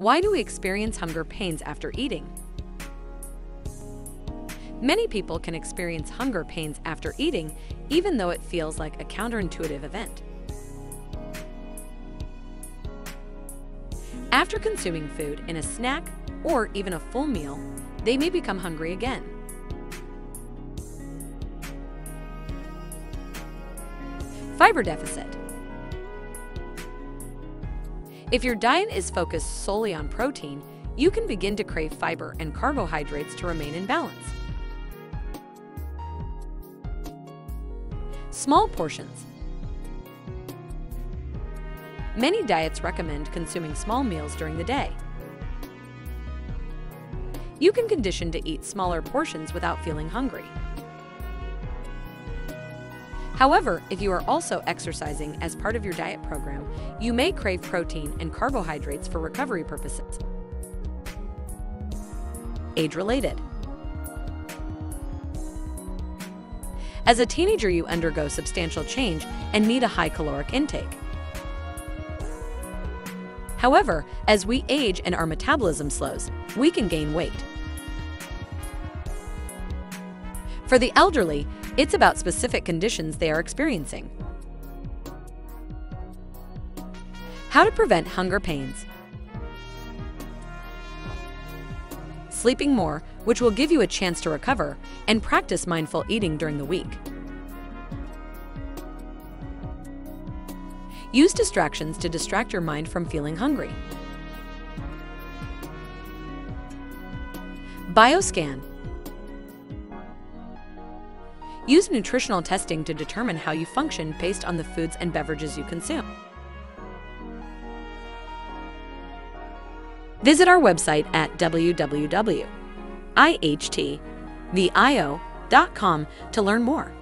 Why do we experience hunger pains after eating? Many people can experience hunger pains after eating, even though it feels like a counterintuitive event. After consuming food in a snack or even a full meal, they may become hungry again. Fiber deficit. If your diet is focused solely on protein, you can begin to crave fiber and carbohydrates to remain in balance. Small portions. Many diets recommend consuming small meals during the day. You can condition to eat smaller portions without feeling hungry. However, if you are also exercising as part of your diet program, you may crave protein and carbohydrates for recovery purposes. Age-related. As a teenager, you undergo substantial change and need a high caloric intake. However, as we age and our metabolism slows, we can gain weight. For the elderly, it's about specific conditions they are experiencing. How to prevent hunger pains. Sleeping more, which will give you a chance to recover, and practice mindful eating during the week. Use distractions to distract your mind from feeling hungry. Bioscan Use nutritional testing to determine how you function based on the foods and beverages you consume. Visit our website at www.ihtbio.com to learn more.